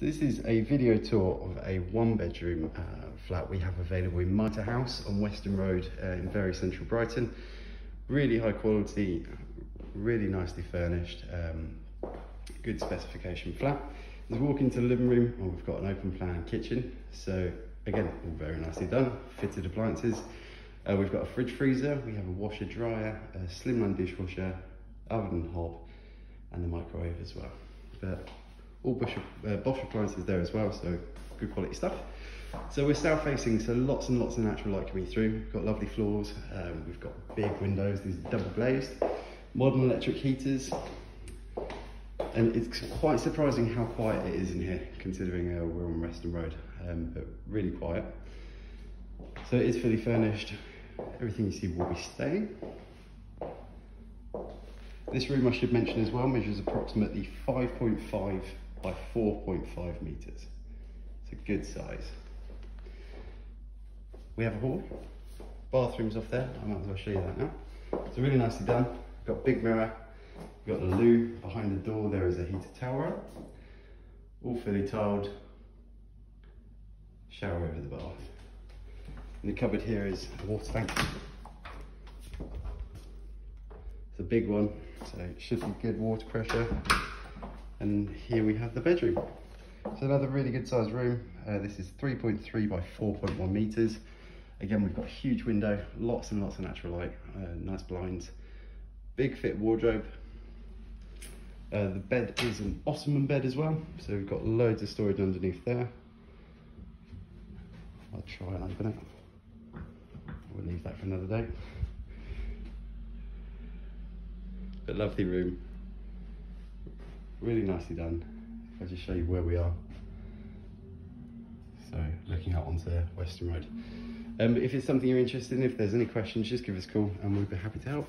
So this is a video tour of a one bedroom uh, flat we have available in Mitre House on Western Road uh, in very central Brighton. Really high quality, really nicely furnished, um, good specification flat. As we walk into the living room, well, we've got an open plan kitchen. So again, all very nicely done, fitted appliances. Uh, we've got a fridge freezer, we have a washer dryer, a slimline dishwasher, oven hob, and the microwave as well. But all uh, Bosch appliances there as well, so good quality stuff. So we're south facing, so lots and lots of natural light coming through. We've got lovely floors, um, we've got big windows, these are double glazed, modern electric heaters, and it's quite surprising how quiet it is in here, considering uh, we're on Western Road, um, but really quiet. So it is fully furnished. Everything you see will be staying. This room, I should mention as well, measures approximately 5.5 by 4.5 meters. It's a good size. We have a hall, bathrooms off there. I might as well show you that now. It's really nicely done. Got big mirror. We've got the loo behind the door. There is a heated towel. All fully tiled. Shower over the bath. And the cupboard here is a water tank. It's a big one, so it should be good water pressure. And here we have the bedroom. So another really good sized room. Uh, this is 3.3 by 4.1 meters. Again, we've got a huge window, lots and lots of natural light, uh, nice blinds, big fit wardrobe. Uh, the bed is an Ottoman bed as well, so we've got loads of storage underneath there. I'll try and open it. We'll leave that for another day. But lovely room, really nicely done. If I just show you where we are. So looking out onto Western Road. Um, if it's something you're interested in, if there's any questions, just give us a call and we'll be happy to help.